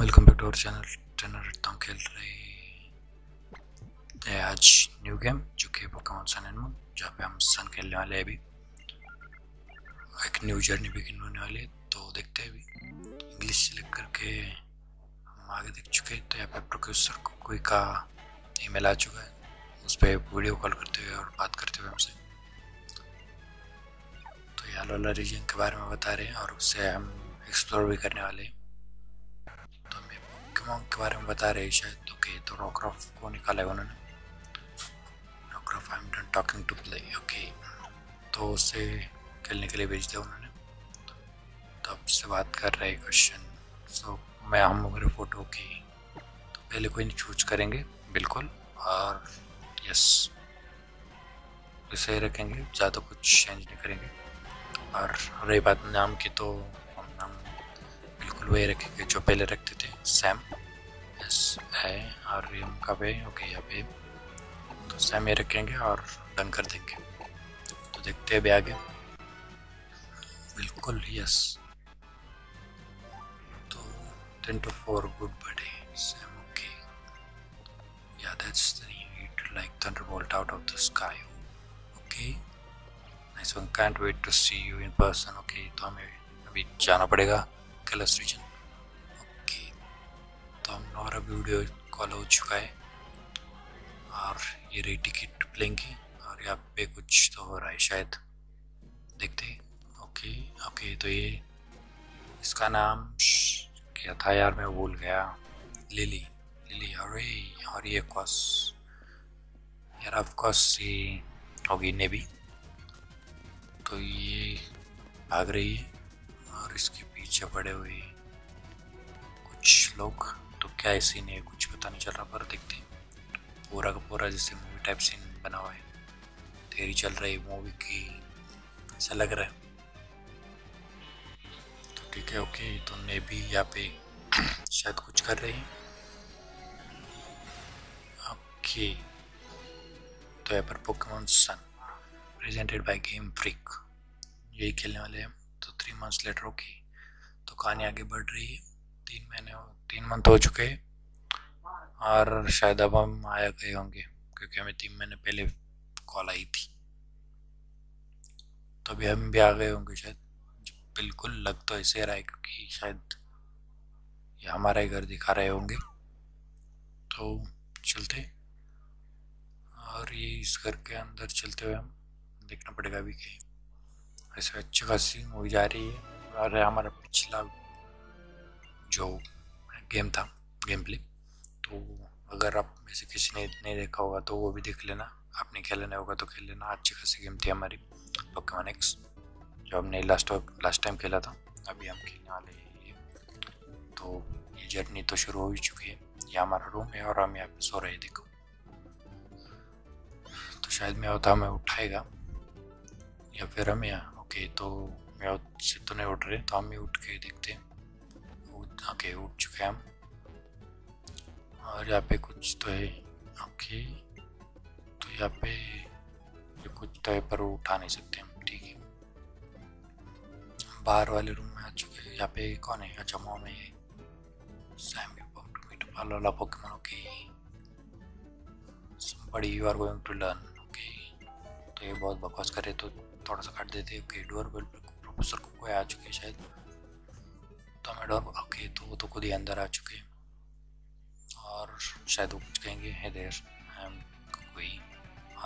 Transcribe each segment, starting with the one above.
Welcome back खेल रहे आज न्यू गेम जो जहाँ पे हम सन खेलने वाले अभी। एक न्यू जर्नी बिगिन होने वाली है तो देखते हैं अभी। इंग्लिश सेलेक्ट करके हम आगे देख चुके हैं तो यहाँ पे प्रोड्यूसर को कोई का ईमेल आ चुका है। पर वीडियो कॉल करते हुए और बात करते हुए हमसे। तो ये वाला रीजन के बारे में बता रहे हैं और उससे हम एक्सप्लोर भी करने वाले हैं। तो हमें पोकेमॉन के बारे में बता रहे हैं शायद ओके तो रॉक्रॉफ को निकाला है उन्होंने। रॉक्रॉफ I am done talking to play okay तो उससे खेलने के लिए भेज दिया उन्होंने। तो अब से बात कर रहे हैं क्वेश्चन सो मैं हम मेरे फ़ोटो की तो पहले कोई चूज़ करेंगे, बिल्कुल। और यस इसे रखेंगे, ज़्यादा कुछ चेंज नहीं करेंगे। और रही बात नाम की तो हम नाम बिल्कुल वही रखेंगे जो पहले रखते थे। सैम यस है और ये कब है ओके यहाँ पे तो सैम ये रखेंगे और डन कर देंगे। तो देखते हैं भी आगे। बिल्कुल यस तो ten two four good birthday Sam okay yeah that's the like thunderbolt out of the sky okay nice one can't wait to see you in person okay तो हमें अभी जाना पड़ेगा कलर्स रीजन ओके तो हम हमारा video call हो चुका है. और ये रही टिकट प्लेइंग की. और यहाँ पे कुछ तो हो रहा है शायद. देखते ओके ओके तो ये इसका नाम, क्या था यार, मैं भूल गया. लिली लिली अरे, और ये कॉस यार ऑफ़ कोर्स ये होगी नेवी तो ये भाग रही है और इसके पीछे पड़े हुए कुछ लोग। तो क्या है सीन है? कुछ पता नहीं चल रहा, पर देखते हैं। पूरा का पूरा जैसे मूवी टाइप सीन बना हुआ है। तेरी चल रही मूवी की। ऐसा लग रहा है। तो ठीक है ओके तो ने भी यहाँ पे शायद कुछ कर रही है। ओके तो यहाँ पर Pokemon sun presented by game freak यही खेलने वाले हैं। तो थ्री मंथ्स लेटर ओके तो कहानी आगे बढ़ रही है। तीन महीने तीन मंथ हो चुके हैं। और शायद अब हम आया गए होंगे, क्योंकि हमें तीन महीने पहले कॉल आई थी। तो अभी हम भी आ गए होंगे शायद। बिल्कुल लग तो ऐसे रहा है, क्योंकि शायद ये हमारा ही घर दिखा रहे होंगे। तो चलते और ये इस घर के अंदर चलते हुए हम देखना पड़ेगा अभी कि ऐसे अच्छी खासी मूवी जा रही है और हमारा पिछला जो गेम था गेम प्ले तो अगर आप में से किसी ने नहीं देखा होगा तो वो भी देख लेना। आपने खेला नहीं होगा तो खेल लेना। अच्छी खासी गेम थी हमारी पोकेमॉन एक्स जो हमने लास्ट लास्ट टाइम खेला था। अभी हम खेलने वाले हैं तो ये जर्नी तो शुरू हो ही चुकी है। ये हमारा रूम है और हम यहाँ पे सो रहे देखो। शायद मैं होता हमें उठाएगा। या फिर हम यहाँ ओके तो मैं से तो नहीं उठ रहे तो हम ही उठ के देखते हैं। ओके उठ चुके हैं हम। और यहाँ पे कुछ तो है ओके तो यहाँ पे ये कुछ तो है, पर उठा नहीं सकते हम, ठीक है। बाहर वाले रूम में आ चुके हैं। यहाँ पे कौन है? अच्छा मोम है। Sam you want to meet वाला Pokemon okay somebody you to तो ये बहुत बकवास करे तो थोड़ा सा काट देते ओके डोर प्रोफेसर को कोई आ चुके हैं शायद। तो हमें डोर ओके तो वो तो खुद ही अंदर आ चुके हैं। और शायद वो कुछ कहेंगे है देर एम कोई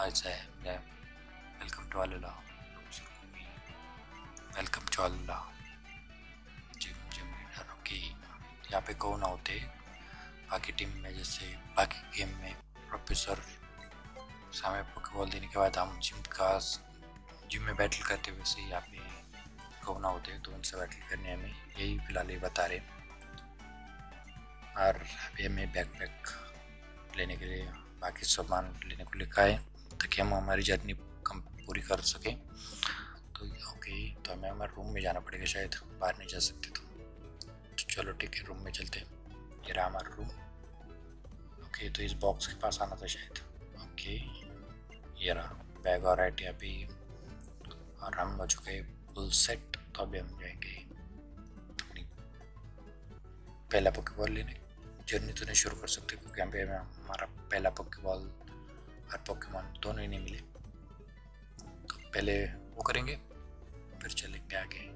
आज है वेलकम टू अल्लाह वेलकम टू अल्लाह जिम जिम लीडर ओके यहाँ पे कौन होते बाकी टीम में जैसे, बाकी गेम में प्रोफेसर समय पोकेबॉल देने के बाद हम जिम का जिम में बैटल करते हुए से यहाँ पे कोना होते हैं तो उनसे बैटल करने हमें यही फ़िलहाल ये बता रहे और अभी हमें बैक पैक लेने के लिए, बाकी सामान लेने को लिखा है, ताकि हम हमारी जर्नी कम, पूरी कर सकें। तो ओके तो हमें हमारे रूम में जाना पड़ेगा शायद, बाहर नहीं जा सकते तो। चलो ठीक है रूम में चलते हैं। ये रहा हमारा रूम ओके तो इस बॉक्स के पास आना था शायद। ओके ये रहा। बैग और यहाँ पे और हम हो चुके फुल सेट तो अभी हम जाएँगे। पहला पॉकेबॉल लेने। जर्नी तो नहीं शुरू कर सकते क्योंकि यहाँ पे हमारा पहला पॉकेबॉल और पॉकेमॉन दोनों ही नहीं मिले। तो पहले वो करेंगे फिर चलेंगे आगे।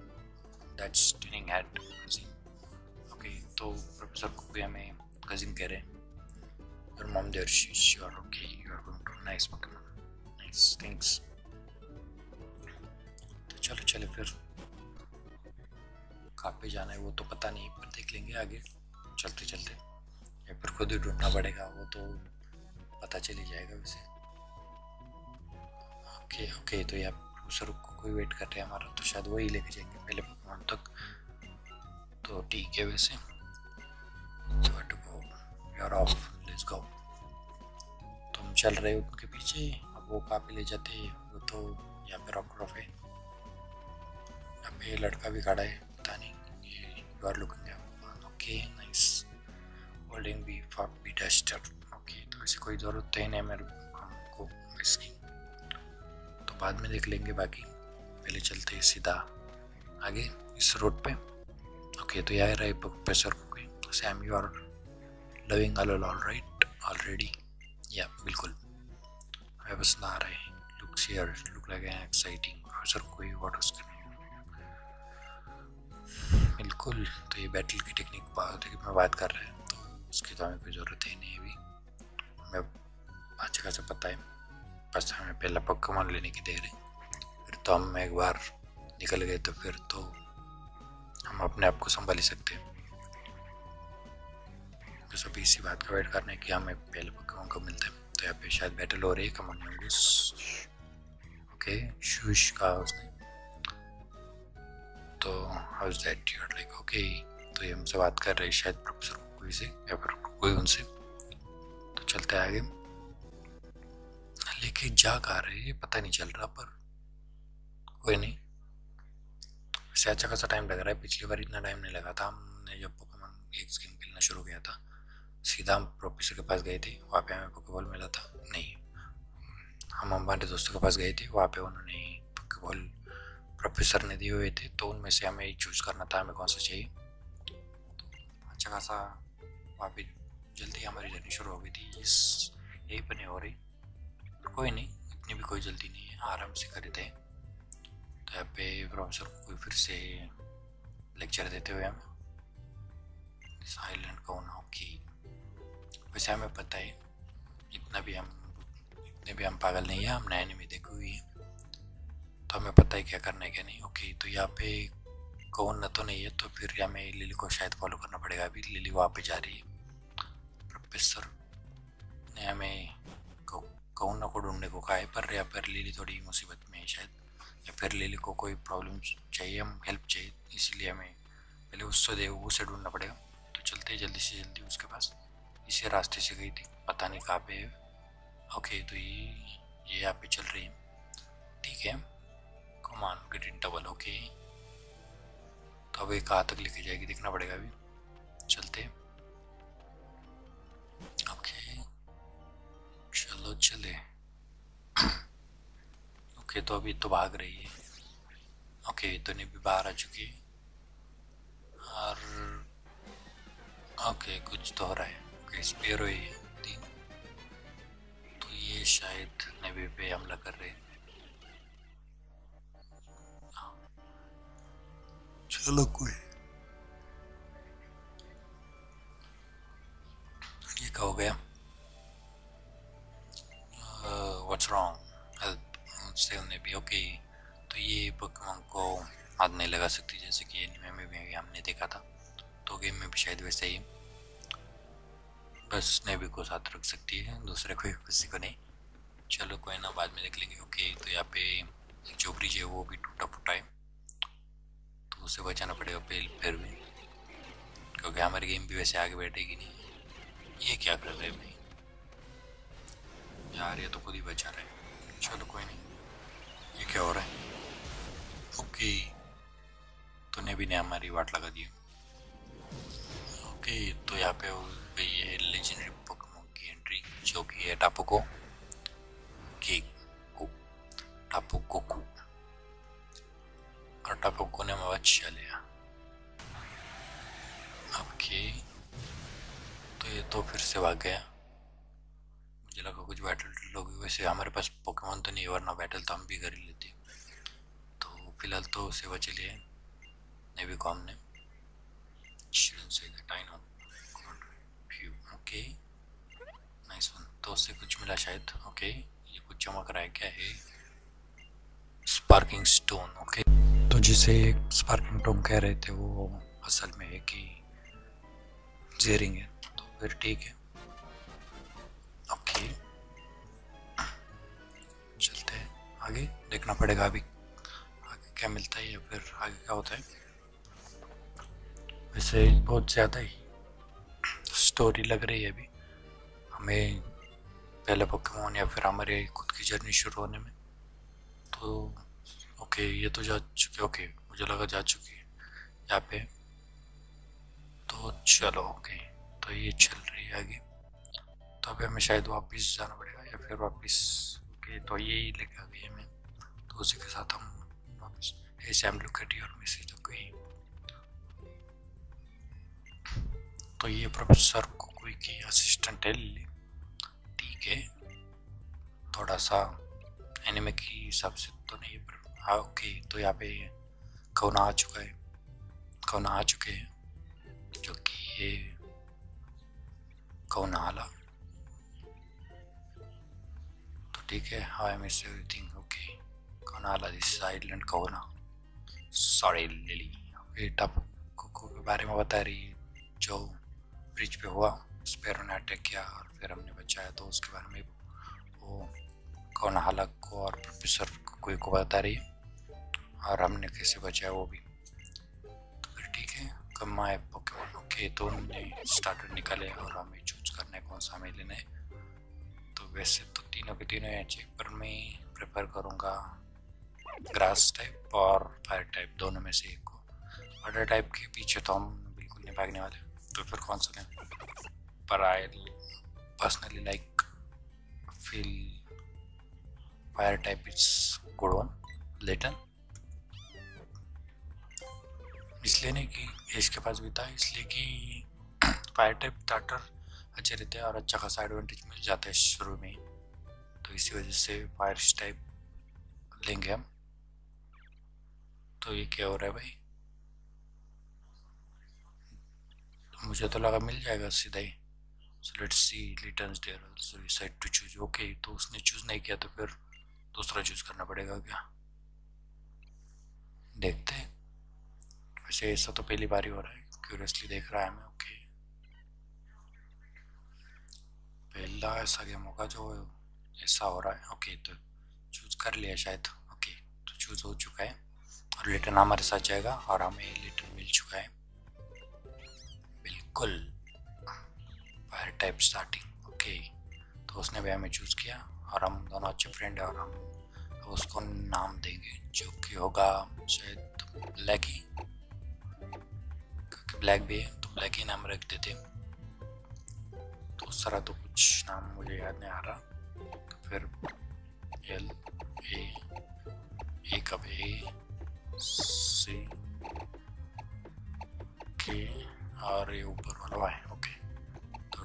That's training at cousin okay तो प्रोफेसर को भी हमें कजिन कह रहे हैं। your mom there she, you are okay you are going to nice pokemon तो चलो, चले फिर। कहाँ पे जाना है, वो तो पता नहीं, पर देख लेंगे आगे। चलते चलते। या फिर खुद ही ढूंढना पड़ेगा, वो तो पता चल ही जाएगा वैसे। ओके ओके तो यार प्रोफेसर को कोई वेट कर रहे हैं हमारा तो शायद वही लेके जाएँगे पहले पकवान तक। तो ठीक है वैसे। यार ऑफ़ लेट्स गो तुम चल रहे हो उनके पीछे? अब वो कहाँ पे ले जाते हैं, वो तो यहाँ पे रॉक क्रॉफ है। यहाँ पे लड़का भी खड़ा है, पता नहीं, ये you are looking okay nice holding B for B duster okay तो ऐसी कोई ज़रूरत है नहीं मेरे हमको, इसकी। तो बाद में देख लेंगे बाकी, पहले चलते हैं सीधा आगे, इस रोड पे। ओके तो यहाँ रहे प्रोफेसर को कोई Sam you are loving all all right already या बिल्कुल। पसंद आ रहा है लुक शेयर लुक लगे हैं एक्साइटिंग को कोई व्हाट उसके बिल्कुल तो ये बैटल की टेक्निक में बात कर रहे हैं तो उसकी तो हमें कोई ज़रूरत ही नहीं अभी। हमें अच्छा खासा पता है, बस हमें पहला पक्का लेने की देर। है फिर तो हम एक बार निकल गए तो फिर तो हम अपने आप को संभाल ही सकते हैं। बस अभी इसी बात का वेट करने की हमें पहले पक्का को मिलते हैं। तो यहाँ पे शायद बैटल हो रही है कमन ओके शूश कहा उसने। तो house that you like okay तो ये हमसे बात कर रहे हैं शायद प्रोफेसर कोई से, या फिर कोई उनसे। तो चलते आगे। लेके जा कहा रहे ये पता नहीं चल रहा, पर कोई नहीं। वैसे अच्छा खासा टाइम लग रहा है, पिछली बार इतना टाइम नहीं लगा था, हमने जब पोकेमोन एक गेम खेलना शुरू किया था। सीधा हम प्रोफेसर के पास गए थे, वहाँ पे हमें पोकेबॉल मिला था। नहीं, हम हमारे दोस्तों के पास गए थे, वहाँ पे उन्होंने पोकेबॉल प्रोफेसर ने दिए हुए थे तो उनमें से हमें चूज़ करना था, हमें कौन सा चाहिए। अच्छा खासा वहाँ पे जल्दी हमारी जर्नी शुरू हो गई थी। इस यही पर नहीं हो रही। कोई नहीं, इतनी भी कोई जल्दी नहीं है, आराम से खरीदे तो यहाँ पे प्रोफेसर को कोई फिर से लेक्चर देते हुए हमें। साइलेंट कौन हो कि वैसे हमें पता है, इतना भी हम, इतने भी हम पागल नहीं है, हम नए में देखी हुई है। तो हमें पता है क्या करना है, क्या नहीं। ओके तो यहाँ पे कौन न तो नहीं है तो फिर हमें लिली को शायद फॉलो करना पड़ेगा। अभी लिली वहाँ पे जा रही है। प्रोफेसर ने हमें कौन को ढूँढने को कहा है, पर यहाँ पर लिली थोड़ी मुसीबत में है शायद। या फिर लिली को कोई प्रॉब्लम चाहिए, हम हेल्प चाहिए, इसीलिए हमें पहले उससे दे उसे ढूंढना पड़ेगा। तो चलते हैं जल्दी से जल्दी उसके पास। इसी रास्ते से गई थी। पता नहीं कहाँ पे ओके तो ये ये यहाँ पे चल रही है। ठीक है। कमान इन डबल ओके तो अभी कहाँ तक लेके जाएगी देखना पड़ेगा अभी। चलते ओके चलो, चले। ओके तो अभी तो भाग रही है। ओके तो नहीं भी बाहर आ चुकी है। और ओके कुछ तो हो रहा है। हुई तीन तो ये शायद नेवी पे हमला कर रहे हैं चलो कोई ये क्या हो गया व्हाट्स रॉन्ग हेल्प से उन्हें भी ओके तो ये पोकेमोन को हाथ नहीं लगा सकती जैसे कि एनिमे में भी हमने देखा था तो गेम में भी शायद वैसे ही बस नेवी को साथ रख सकती है, दूसरे कोई, किसी को नहीं। चलो, कोई ना, बाद में देख लेंगे ओके तो यहाँ पे जो ब्रिज है, वो भी टूटा फूटा है। तो उसे बचाना पड़ेगा फिर फिर भी। क्योंकि हमारी गेम भी वैसे आगे बैठेगी नहीं। ये क्या कर रहे हैं भाई? यार, ये तो खुद ही बचा रहे चलो, कोई नहीं। ये क्या हो रहा है? ओके तो नेवी ने हमारी वाट लगा दी ओके तो यहाँ पे पे ये है लेजेंडरी पोकेमोन की एंट्री जो कि है टापोको की को और टापोको ने हमारा अच्छा लिया। ओके तो ये तो फिर से भाग गया। मुझे लगा कुछ बैटल लोग वैसे, हमारे पास पोकेमोन तो नहीं वरना बैटल तो हम भी कर ही लेते। तो फ़िलहाल तो सेवा चली है नेवी कॉम ने। शुरू से टाइन होता ओके। नाइस वन तो उससे कुछ मिला शायद, ओके। ये कुछ चमक रहा है क्या है। Sparking stone okay. तो जिसे स्पार्किंग टोन कह रहे थे, वो असल में है कि जेरिंग है। तो फिर ठीक है। ओके। चलते हैं आगे। देखना पड़ेगा अभी। आगे क्या मिलता है या फिर आगे क्या होता है। वैसे बहुत ज़्यादा ही स्टोरी लग रही है अभी। हमें पहले पोकेमोन या फिर हमारे खुद की जर्नी शुरू होने में। तो ओके ये तो जा चुके ओके मुझे लगा जा चुकी है यहाँ पे। तो चलो ओके तो ये चल रही है आगे। तो अभी हमें शायद वापस जाना पड़ेगा या फिर वापस ओके तो यही लेके आ गई हमें तो उसी के साथ हम वापस ऐसे हम लोग कटी और मैसेज लग तो ये प्रोफेसर को कोई की असिस्टेंट है ठीक है। थोड़ा सा एनिमे की हिसाब से तो नहीं, पर हाँ ओके तो यहाँ पे कौन आ चुका है? कौन आ चुके हैं? जो कि ये कौन आला तो ठीक है हाँ आई मिस एवरीथिंग ओके कौन आला दिस आइलैंड कौन सॉरी लिली टप, कुकू के बारे में बता रही जो ब्रिज पे हुआ स्पेरो ने अटैक किया और फिर हमने बचाया। तो उसके बारे में वो कौन हालक को और प्रोफेसर कोई को बता रही है और हमने कैसे बचाया वो भी। तो फिर ठीक है कमाए पोकेमोन ओके तो हमने स्टार्टर निकाले और हमें चूज़ करना है कौन सा हमें लेना है। तो वैसे तो तीनों के तीनों हैं चेक पर मैं प्रेफर करूँगा। ग्रास टाइप और फायर टाइप दोनों में से एक को। वाटर टाइप के पीछे तो हम बिल्कुल नहीं भागने वाले। सा लें पर I personally like feel fire type is good one Litten इसलिए नहीं कि एज के पास भी था, इसलिए कि फायर टाइप स्टार्टर अच्छे रहते हैं और अच्छा खासा एडवांटेज मिल जाता है शुरू में तो इसी वजह से फायर टाइप लेंगे हम। तो ये क्या हो रहा है भाई? मुझे तो लगा मिल जाएगा सीधा ही। So let's see returns there also decide to choose okay तो उसने चूज़ नहीं किया तो फिर दूसरा चूज़ करना पड़ेगा क्या? देखते हैं। वैसे ऐसा तो पहली बार ही हो रहा है। क्यूरियसली देख रहा है मैं ओके पहला ऐसा गेम होगा जो ऐसा हो रहा है। ओके तो चूज़ कर लिया शायद। ओके तो चूज़ हो चुका है। और लिटन हमारे साथ जाएगा और हमें लिटन मिल चुका है। बिल्कुल। फायर टाइप स्टार्टिंग ओके तो उसने भी हमें चूज़ किया और हम दोनों अच्छे फ्रेंड हैं और हम उसको नाम देंगे, जो कि होगा शायद लैगी ब्लैक भी है तो ब्लैक ही नाम रख देते तो तरह तो कुछ नाम मुझे याद नहीं आ रहा। तो फिर एल ए ए कब ए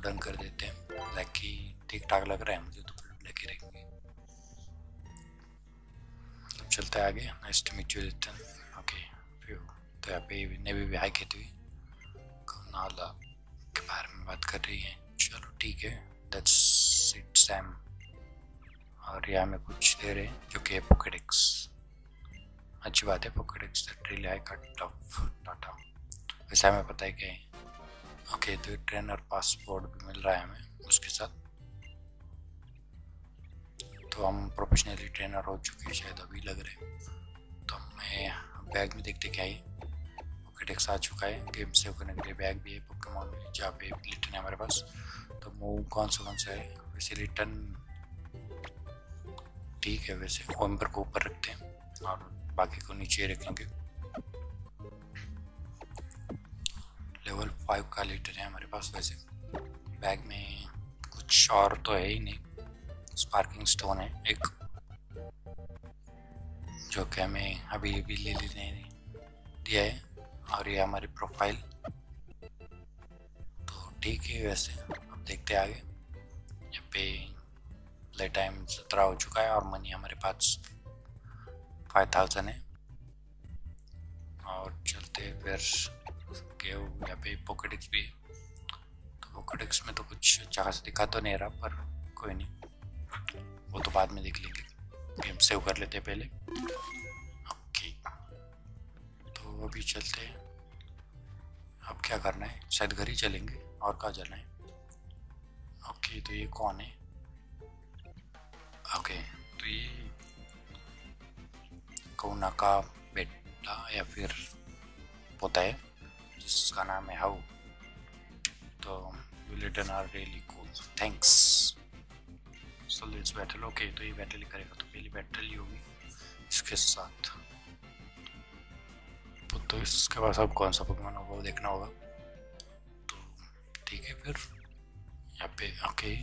डन कर देते हैं। ब्लैक ही ठीक ठाक लग रहा है मुझे तो फिर ब्लैक ही रखेंगे अब चलते हैं आगे nice to meet you okay तो यहाँ पे नेवी भी हाई कहती हुई नाला के बारे में बात कर रही है। चलो ठीक है दैट्स इट सैम और यहाँ में कुछ दे रहे हैं, जो कि है पोकेडिक्स अच्छी बात है Pokedex that really I cut off data वैसे हमें पता है कि ओके तो ट्रेनर पासपोर्ट भी मिल रहा है हमें उसके साथ। तो हम प्रोफेशनली ट्रेनर हो चुके हैं शायद अभी लग रहे तो हमें बैग में देखते क्या ही क्रिटिक्स आ चुका है। गेम सेव करने के लिए बैग भी है पोकेमोन में जहाँ पे लिटन है हमारे पास। तो मूव कौन सा कौन सा है? वैसे लिटन ठीक है, वैसे ओम्बर को ऊपर रखते हैं और बाकी को नीचे रखेंगे। लेवल फाइव का लीटर है हमारे पास, वैसे बैग में कुछ और तो है ही नहीं। स्पार्किंग स्टोन है एक, जो कि हमें अभी अभी ले लेने दिया है और ये हमारी प्रोफ़ाइल तो ठीक है वैसे, अब देखते आगे। यहाँ पे प्ले टाइम सत्रह हो चुका है और मनी हमारे पास फाइव थाउज़ेंड है। और चलते फिर। के यहाँ पे पॉकेटिक्स भी है। तो पॉकेटिक्स में तो कुछ अच्छा खासा दिखा तो नहीं रहा, पर कोई नहीं। वो तो बाद में देख लेंगे। गेम सेव कर लेते हैं पहले। ओके तो अभी चलते हैं। अब क्या करना है? शायद घर ही चलेंगे, और कहाँ जाना है? ओके तो ये कौन है? ओके तो ये कौना का बेटा या फिर पोता है? जिसका नाम है हाउ तो you Litten are really cool thanks so let's battle okay तो ये बैटल ही करेगा तो पहली बैटल ही होगी इसके साथ। तो, तो इसके बाद अब कौन सा पकवान होगा वो देखना होगा। तो ठीक है फिर। यहाँ पे ओके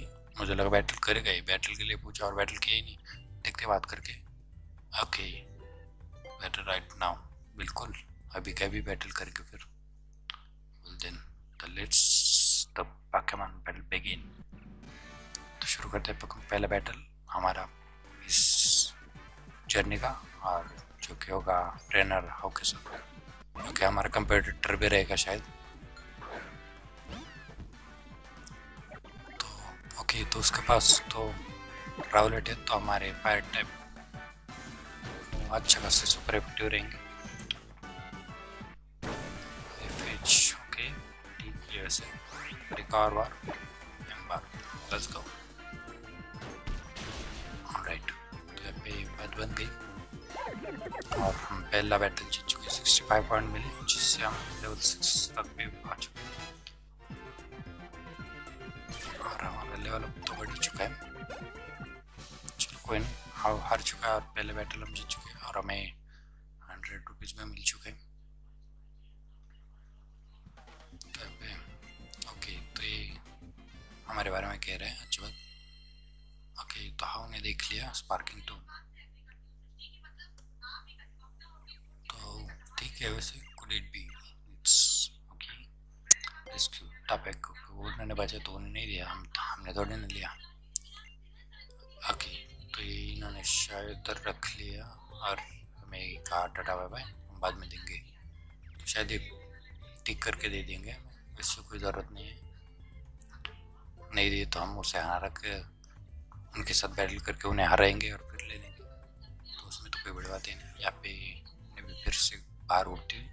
मुझे लगा बैटल करेगा ही। बैटल के लिए पूछा और बैटल किया ही नहीं। देखते बात करके। ओके बैटल राइट नाउ बिल्कुल। अभी क्या भी बैटल करके फिर। Then the let's the Pokemon battle begin तो शुरू करते हैं पहला बैटल हमारा इस जर्नी का और जो कि होगा ट्रेनर हाउ के साथ क्योंकि हमारा कंप्यूटर भी रहेगा शायद। तो ओके तो उसके पास तो राउलेट है तो हमारे फायर टाइप अच्छा खासे सुपर एफेक्टिव रहेंगे। बार एम बार लेट्स गो राइट तो यहाँ पे बात बन गई। और हम पहला बैटल जीत चुके सिक्सटी फाइव पॉइंट मिले, जिससे हम लेवल सिक्स तक भी आ चुके और हमारा लेवल अब तो बढ़ चुका है। चलो, कोई नहीं। हार चुका है और पहले बैटल हम जीत चुके हैं। और हमें हंड्रेड रुपीज़ में मिल चुके हैं। लिया स्पार्किंग टू तो ठीक है, वैसे could it be it's okay rescue topic उन्होंने बचा तो उन्होंने नहीं दिया। हम हमने थोड़ी ना लिया ओके तो ये इन्होंने शायद रख लिया और हमें कहा टाटा बाय बाय हम बाद में देंगे। शायद ये टिक करके दे देंगे। इससे कोई ज़रूरत नहीं है। नहीं दी तो हम उसे हरा के उनके साथ बैटल करके उन्हें हराएँगे और फिर ले लेंगे। तो उसमें तो कोई बड़ी बात ही नहीं। यहाँ पे भी फिर से बाहर उठते हुई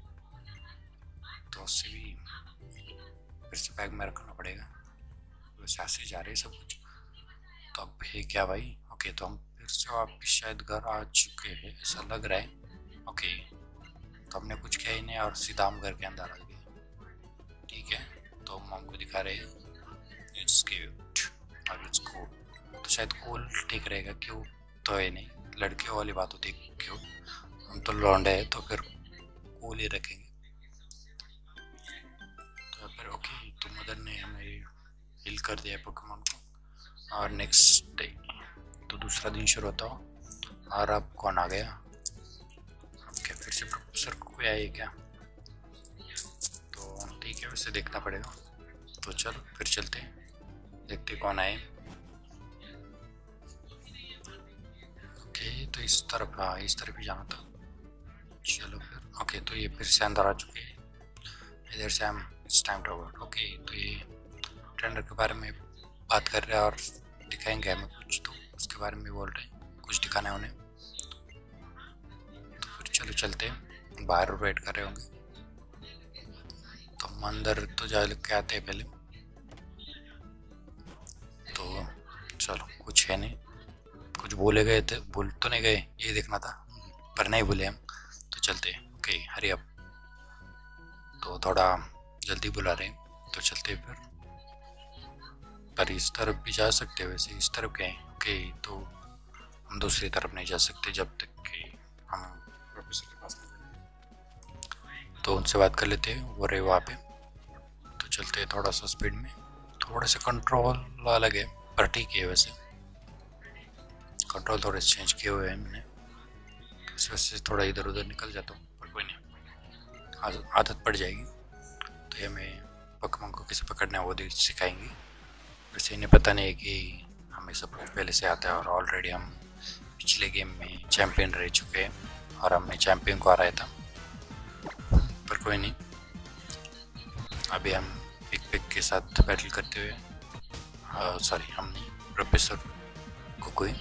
तो उससे भी फिर से बैग में रखना पड़ेगा। वैसे ऐसे जा रहे सब कुछ। तो अब है क्या भाई? ओके तो हम फिर से वापिस शायद घर आ चुके हैं, ऐसा लग रहा है। ओके तो हमने कुछ किया ही नहीं और सीधा हम घर के अंदर आ गए। ठीक है तो हम हमको दिखा रहे हैं। इट्स क्यूट और इट्स कूल तो शायद कूल ठीक रहेगा, क्यों? तो है नहीं। लड़कियों वाली बात होती है, क्यों? हम तो लौंडे हैं तो फिर कूल ही रखेंगे। तो फिर ओके तो मदर ने हमें हिल कर दिया पोकेमोन को। और नेक्स्ट डे तो दूसरा दिन शुरू होता हो और अब कौन आ गया? अब क्या फिर से प्रोफेसर कोई आए क्या? तो ठीक है, वैसे देखना पड़ेगा। तो चल, फिर चलते हैं। देखते कौन आए। तो इस तरफ़ हाँ इस तरफ़ ही जाना था। चलो फिर ओके तो ये फिर से अंदर आ चुके हैं। इधर से हम इस टाइम ओके तो ये टेंडर के बारे में बात कर रहे हैं और दिखाएँगे हमें कुछ तो उसके बारे में बोल रहे हैं, कुछ दिखाना है उन्हें। तो फिर चलो चलते हैं, बाहर वेट कर रहे होंगे। तो हम अंदर तो जा के आते हैं पहले। तो चलो, कुछ है नहीं। बोले गए थे भूल तो नहीं गए, ये देखना था, पर नहीं भूले हम तो चलते ओके, हरी अब। तो थोड़ा जल्दी बुला रहे हैं तो चलते फिर। पर इस तरफ़ भी जा सकते वैसे, इस तरफ़ गए ओके तो हम दूसरी तरफ़ नहीं जा सकते जब तक कि हम प्रोफेसर के पास तो उनसे बात कर लेते हैं, वो रहे वहाँ पे। तो चलते हैं थोड़ा सा स्पीड में। थोड़ा सा कंट्रोल अलग है पर ठीक है वैसे। कंट्रोल थोड़े चेंज किए हुए हैं मैंने। इस वजह से थोड़ा इधर उधर निकल जाता हूँ, पर कोई नहीं। आदत पड़ जाएगी तो ये हमें पकमन को कैसे पकड़ना है वो भी सिखाएँगे। वैसे इन्हें पता नहीं है कि हमें सब कुछ पहले से आता है और ऑलरेडी हम पिछले गेम में चैम्पियन रह चुके हैं और हमने चैम्पियन को हराया था। पर कोई नहीं। अभी हम पिक पिक के साथ बैटल करते हुए सॉरी हमने प्रोफेसर को कोई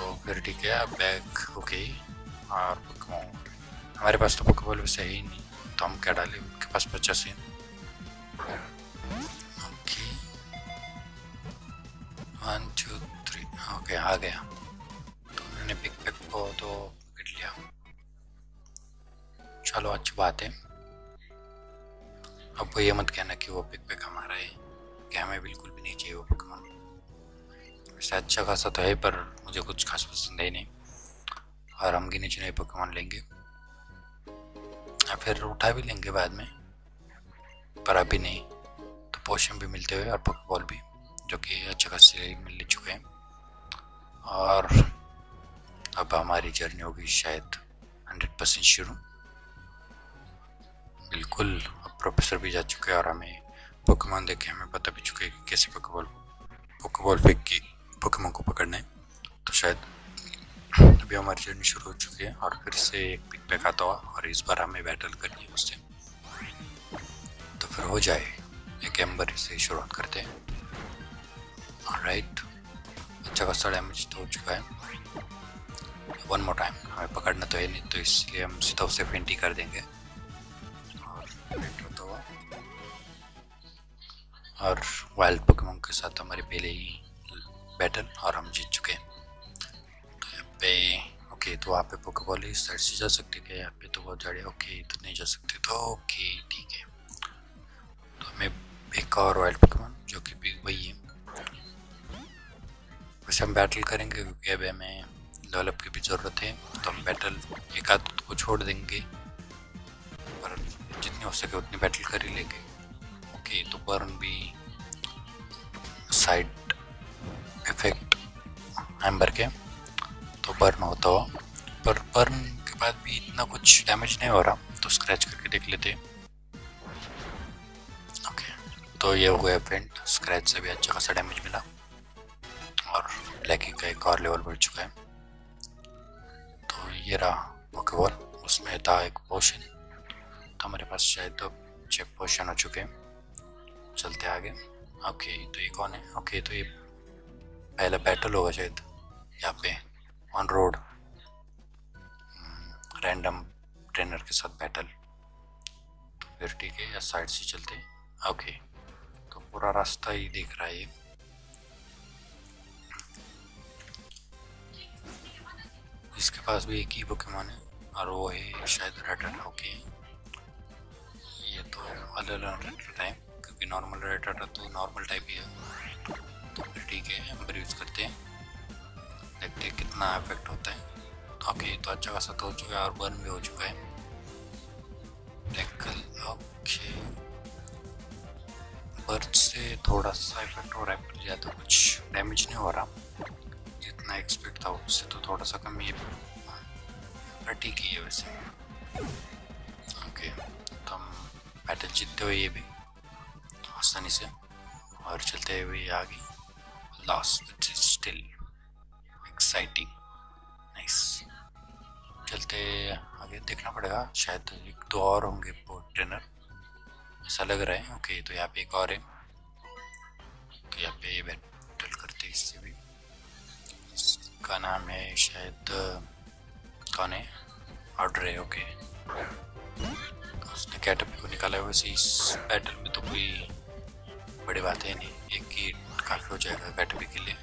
तो फिर ठीक है बैग ओके और हमारे पास तो पोकेबॉल वैसे ही नहीं तो हम क्या डाले? उनके पास पचास ही वन टू थ्री ओके आ गया। तो उन्होंने पिक पैक को तो पकड़ लिया। चलो अच्छी बात है। अब ये मत कहना कि वो पिक पिक हमारा है, कि हमें बिल्कुल भी नहीं चाहिए वो पकवान वैसे अच्छा खासा तो है, पर मुझे कुछ खास पसंद है नहीं। और हम गिने चुने पकवान लेंगे। या फिर उठा भी लेंगे बाद में। पर अभी नहीं। तो पोशन भी मिलते हुए और पकबॉल भी, जो कि अच्छा खासे मिल चुके हैं। और अब हमारी जर्नी होगी शायद हंड्रेड परसेंट शुरू। बिल्कुल अब प्रोफेसर भी जा चुके हैं और हमें पोकेमोन देखे, हमें पता भी चुके हैं कि कैसे पोकेबॉल पोकेबॉल फेंक के पोकेमोन को पकड़ना है। तो शायद अभी हमारी जर्नी शुरू हो चुकी है और फिर से एक पिक पैक आता हुआ और इस बार हमें बैटल करनी है उससे तो फिर हो जाए, एक एम्बर से शुरुआत करते हैं। राइट अच्छा खासा डैमेज तो हो चुका है। वन मोर टाइम हमें पकड़ना तो है नहीं तो इसलिए हम सीधा उसे फेंटी कर देंगे। और तो और वाइल्ड पोकेमोन के साथ हमारे पहले ही बैटल और हम जीत चुके हैं। पे ओके तो वहाँ पे पोकेबॉल इस साइड से जा सकते थे यहाँ पे तो बहुत जाड़े ओके तो नहीं जा सकते तो ओके ठीक है। तो हमें एक और वाइल्ड पोकेमोन जो कि भी वही है। वैसे हम बैटल करेंगे क्योंकि अभी हमें डेवलप की भी ज़रूरत है तो हम बैटल एक आध को छोड़ देंगे। पर जितनी हो सके उतनी बैटल कर ही लेंगे। ओके तो बर्न भी साइड इफ़ेक्ट एम्बर के। तो बर्न होता हो पर बर्न के बाद भी इतना कुछ डैमेज नहीं हो रहा तो स्क्रैच करके देख लेते। ओके तो ये हो गया फ्रेंड स्क्रैच से भी अच्छा खासा डैमेज मिला। और ब्लैकी का एक और लेवल बढ़ चुका है। तो ये रहा ओके पोकेबॉल उसमें था एक पोशन तो हमारे पास शायद तो छः पोशन हो चुके। हैं चलते आगे। ओके तो ये कौन है? ओके तो ये पहला बैटल होगा शायद, यहाँ पे। ऑन रोड रैंडम ट्रेनर के साथ बैटल तो फिर ठीक है, या साइड से चलते हैं. ओके तो पूरा रास्ता ही दिख रहा है इसके पास भी एक ही पोकेमोन है, और वो है शायद रेटर ओके ये तो अलग अलग रेटर टाइप क्योंकि नॉर्मल रेटर तो नॉर्मल टाइप ही है. तो फिर ठीक है, हम यूज़ करते हैं. देखते हैं कितना इफ़ेक्ट होता है। ओके तो अच्छा खासा तो हो चुका है और बर्न भी हो चुका है। टैकल ओके बर्न से थोड़ा सा इफ़ेक्ट हो रहा है, पर ज़्यादा कुछ डैमेज नहीं हो रहा। जितना एक्सपेक्ट था उससे तो थोड़ा सा कम ही पर ठीक ही है वैसे। ओके तो हम बैटल जीतते हुए ये भी। आसानी से। और चलते हुए आगे। लास्ट स्टिल एक्साइटिंग नाइस चलते आगे देखना पड़ेगा, शायद एक दो और होंगे ट्रेनर ऐसा लग रहा है ओके तो यहाँ पे एक और है। तो यहाँ पे बैटल करते इससे भी। का नाम है शायद, कौन है? ऑर्डर है ओके तो उसने कैटअप को निकाला है? वैसे इस बैटल में तो कोई बड़ी बात है नहीं, एक ही काफ़ी हो जाएगा कैटअप के लिए।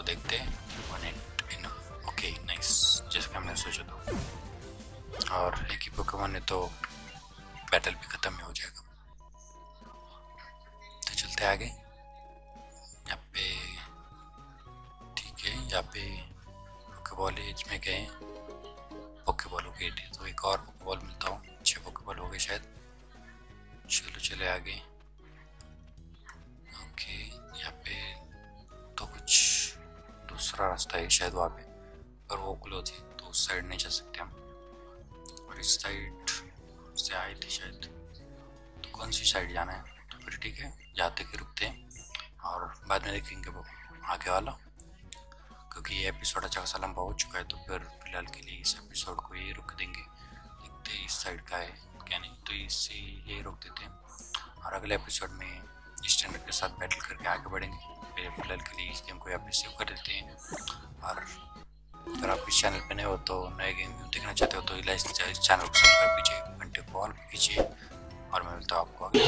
तो देखते हैं। ओके नाइस जैसे हमने सोचा था। और एक ही पोकेमोन है तो बैटल भी ख़त्म ही हो जाएगा। तो चलते आगे। यहाँ पे, ठीक है, यहाँ पे पोकेबॉल एज में गए पोकेबॉल गई तो एक और पोकेबॉल मिलता हूँ। छः पोकेबॉल हो गए शायद। चलो, चले आगे। दूसरा रास्ता है शायद वहाँ पे, पर वो क्लोज है तो उस साइड नहीं जा सकते हम। और इस साइड से आए थे शायद तो कौन सी साइड जाना है? तो फिर ठीक है, जाते ही रुकते हैं, और बाद में देखेंगे वो आगे वाला। क्योंकि ये एपिसोड अच्छा खासा लंबा हो चुका है तो फिर फ़िलहाल के लिए इस एपिसोड को ये रुक देंगे। देखते इस साइड का है क्या नहीं तो इससे ये रोक देते हैं। और अगले एपिसोड में स्टैंडर्ड के साथ बैटल करके आगे बढ़ेंगे। पे फ़िलहाल के लिए इस गेम को यहाँ पे सेव कर देते हैं। और अगर आप इस चैनल पे नए हो तो नए गेम देखना चाहते हो तो इस चैनल को सब्सक्राइब कीजिए, घंटे को ऑल कीजिए, और मैं मिलता हूँ आपको आगे।